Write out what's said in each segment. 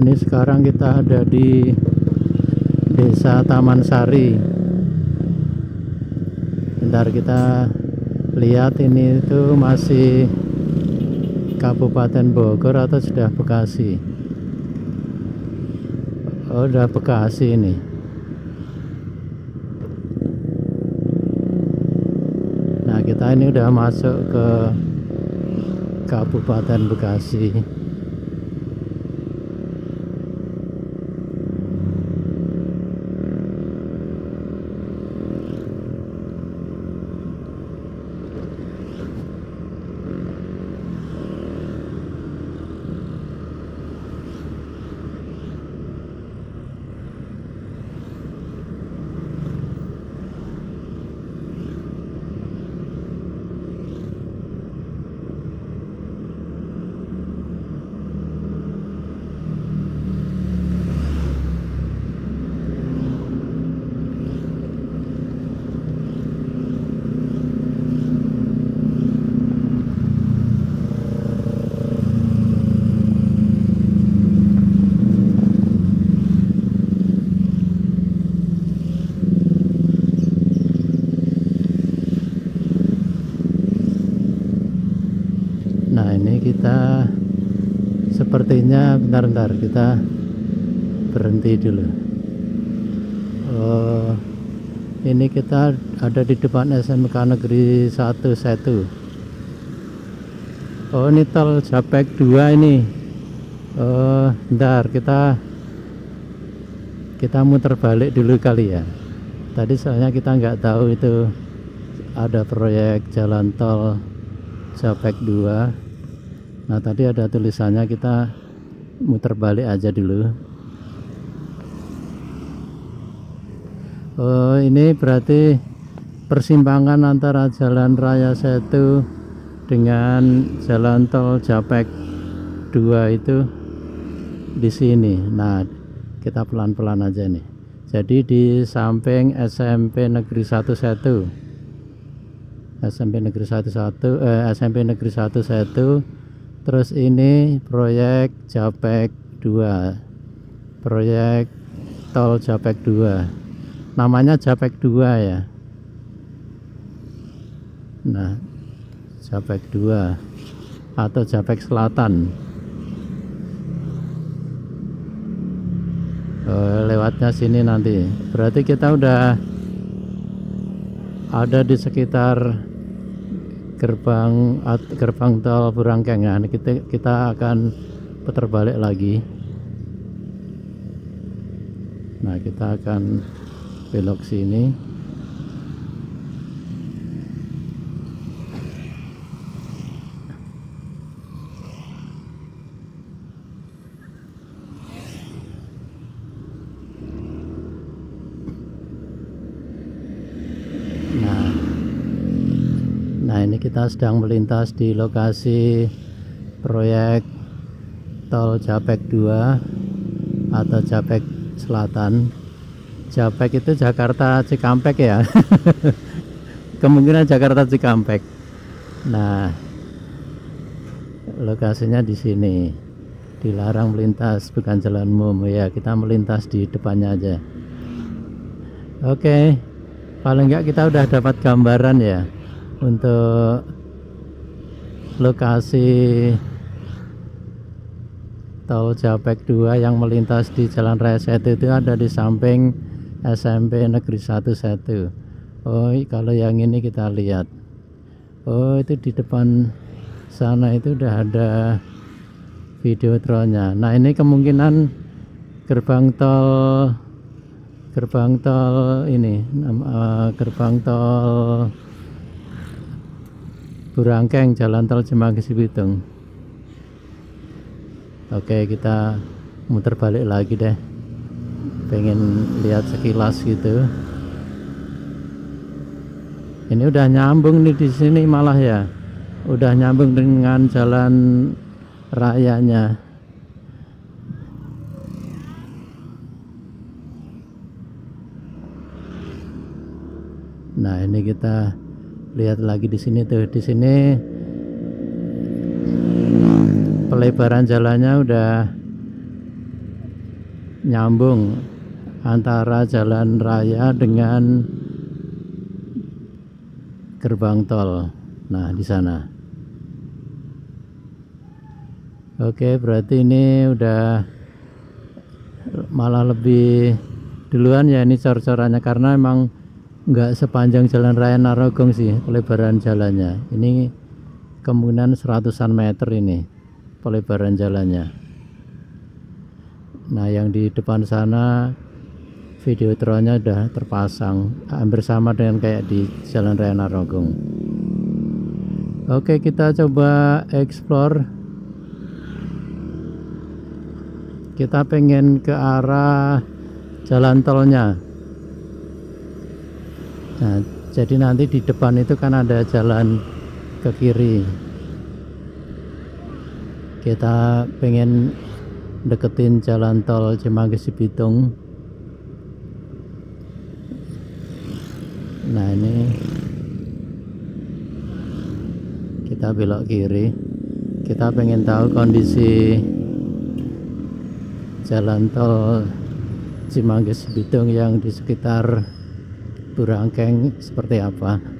ini sekarang kita ada di Desa Taman Sari. Bentar kita lihat ini itu masih Kabupaten Bogor atau sudah Bekasi. Oh, udah Bekasi ini. Nah, kita ini udah masuk ke Kabupaten Bekasi. Nah ini kita sepertinya bentar-bentar kita berhenti dulu. Oh, ini kita ada di depan SMK Negeri 1 Setu. Oh ini tol Japek 2 ini. Oh, bentar kita kita muter balik dulu kali ya. Tadi soalnya kita nggak tahu itu ada proyek jalan tol Japek 2 Nah tadi ada tulisannya kita muter balik aja dulu. Oh ini berarti persimpangan antara jalan raya Setu dengan jalan tol Japek 2 itu di sini. Nah kita pelan-pelan aja nih. Jadi di samping SMP Negeri 1 Setu SMP Negeri 11 eh, SMP Negeri 1 Setu terus ini proyek Japek 2 proyek tol Japek 2 namanya Japek 2 ya. Nah Japek 2 atau Japek Selatan. Oh, lewatnya sini nanti. Berarti kita udah ada di sekitar gerbang gerbang tol Burangkengan. Kita kita akan putar balik lagi. Nah kita akan belok sini nah Nah ini kita sedang melintas di lokasi proyek tol Japek 2 atau Japek Selatan. Japek itu Jakarta Cikampek ya. Kemungkinan Jakarta Cikampek. Nah lokasinya di sini. Dilarang melintas bukan jalan umum ya kita melintas di depannya aja. Oke, paling enggak kita udah dapat gambaran ya untuk lokasi tol Japek 2 yang melintas di Jalan Raya Setu itu ada di samping SMP Negeri 1 Setu. Oh, kalau yang ini kita lihat. Oh, itu di depan sana itu udah ada videotronnya. Nah, ini kemungkinan gerbang tol gerbang tol ini nama gerbang tol Burangkeng Jalan Tol Cimanggis Bitung. Oke, kita muter balik lagi deh. Pengen lihat sekilas gitu. Ini udah nyambung nih di sini malah ya. Udah nyambung dengan jalan rayanya. Nah, ini kita lihat lagi di sini tuh. Di sini pelebaran jalannya udah nyambung antara jalan raya dengan gerbang tol. Nah, di sana. Oke, berarti ini udah malah lebih duluan ya ini cor-corannya karena emang nggak sepanjang jalan raya Narogong sih pelebaran jalannya. Ini kemungkinan seratusan meter ini pelebaran jalannya. Nah, yang di depan sana video videotronnya udah terpasang hampir sama dengan kayak di Jalan Raya Narogong. Oke, kita coba explore. Kita pengen ke arah jalan tolnya. Nah, jadi nanti di depan itu kan ada jalan ke kiri. Kita pengen deketin jalan tol Cimanggis Bitung nah ini kita belok kiri kita pengen tahu kondisi jalan tol Cimanggis Bitung yang di sekitar Burangkeng seperti apa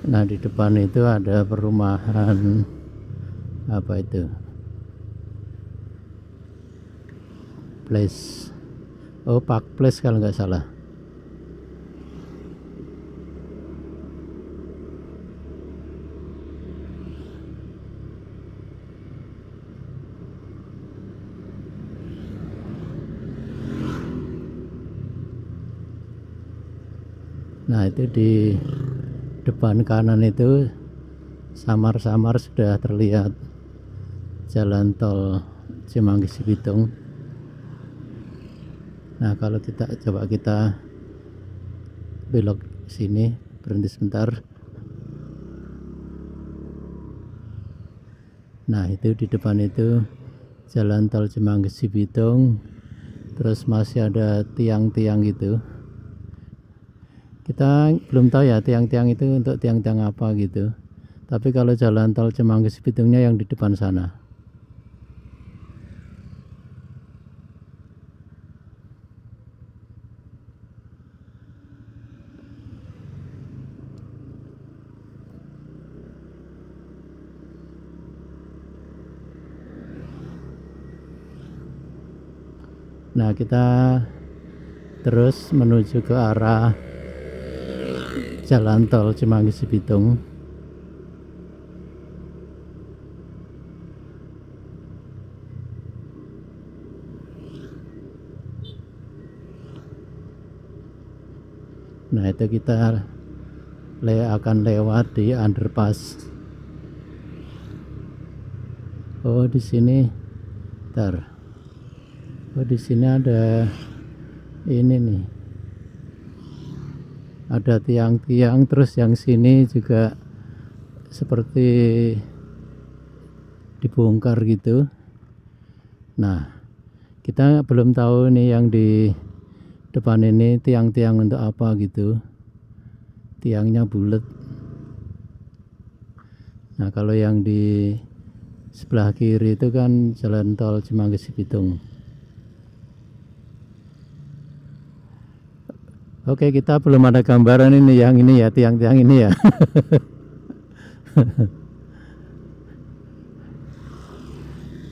Nah di depan itu ada perumahan. Apa itu? Place. Oh park place kalau nggak salah. Nah itu di depan kanan itu samar-samar sudah terlihat jalan tol Cimanggis Bitung. Nah kalau kita coba kita belok sini berhenti sebentar. Nah itu di depan itu jalan tol Cimanggis Bitung. Terus masih ada tiang-tiang gitu kita belum tahu ya tiang-tiang itu untuk tiang-tiang apa gitu. Tapi kalau jalan tol Cemangges Bitungnya yang di depan sana. Nah, kita terus menuju ke arah jalan tol Cimanggis Bitung Nah itu kita le akan lewat di underpass. Oh di sini, ntar. Oh di sini ada ini nih ada tiang-tiang terus yang sini juga seperti dibongkar gitu. Nah kita belum tahu nih yang di depan ini tiang-tiang untuk apa gitu. Tiangnya bulat. Nah kalau yang di sebelah kiri itu kan jalan tol Cimanggis Bitung Oke, kita belum ada gambaran ini yang ini ya, tiang-tiang ini ya.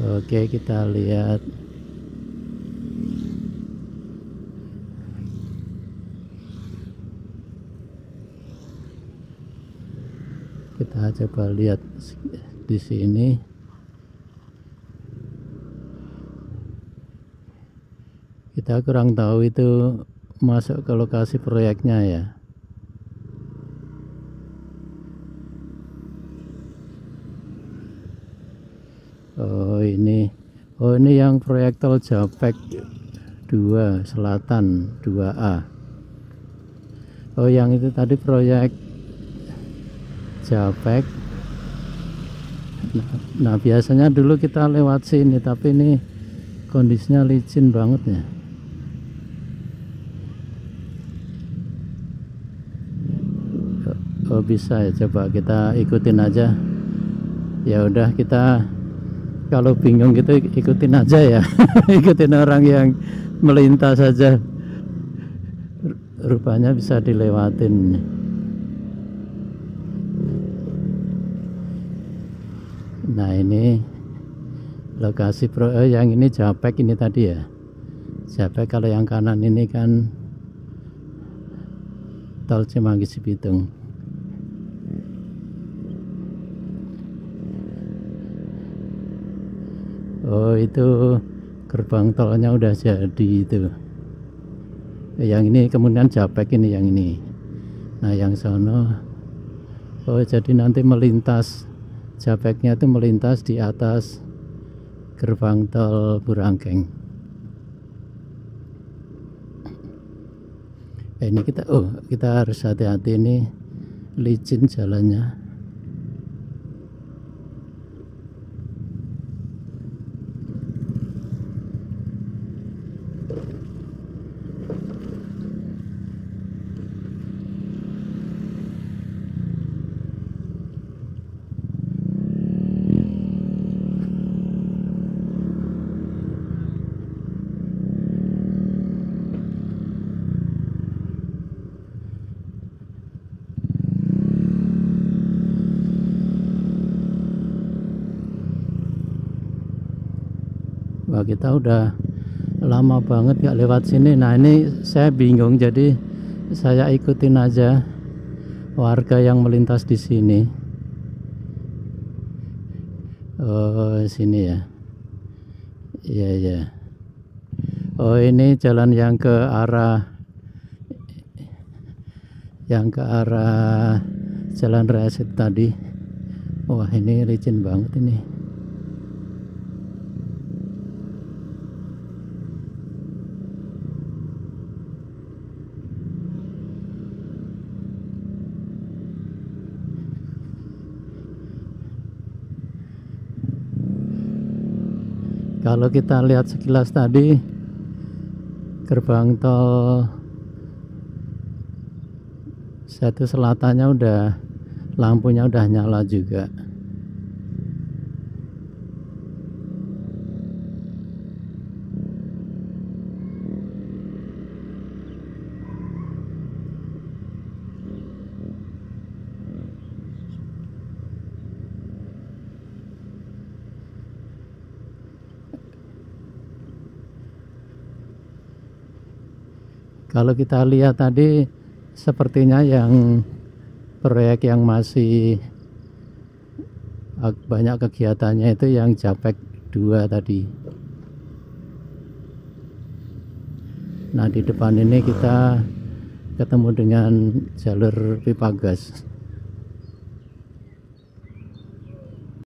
Oke, kita lihat. Kita coba lihat di sini. Kita kurang tahu itu masuk ke lokasi proyeknya ya? Oh ini. Oh ini yang proyek tol Japek 2 Selatan 2A oh yang itu tadi proyek Japek. Nah, nah biasanya dulu kita lewat sini tapi ini kondisinya licin banget ya oh bisa ya coba kita ikutin aja. Ya udah kita kalau bingung gitu ikutin aja ya. Ikutin orang yang melintas saja. Rupanya bisa dilewatin. Nah ini lokasi pro eh, yang ini Japek ini tadi ya. Japek kalau yang kanan ini kan tol Cimanggis Bitung Oh itu gerbang tolnya udah jadi itu. Yang ini kemudian Japek ini yang ini. Nah yang sono. Oh jadi nanti melintas. Japeknya itu melintas di atas gerbang tol Burangkeng. Eh, ini kita oh kita harus hati-hati ini. Licin jalannya Wah kita udah lama banget gak lewat sini. Nah ini saya bingung jadi saya ikutin aja warga yang melintas di sini. Oh sini ya. Iya ya Oh ini jalan yang ke arah yang ke arah jalan raya tadi. Wah ini licin banget ini kalau kita lihat sekilas tadi gerbang tol satu selatannya udah lampunya udah nyala juga kalau kita lihat tadi sepertinya yang proyek yang masih banyak kegiatannya itu yang Japek 2 tadi. Nah di depan ini kita ketemu dengan jalur pipa gas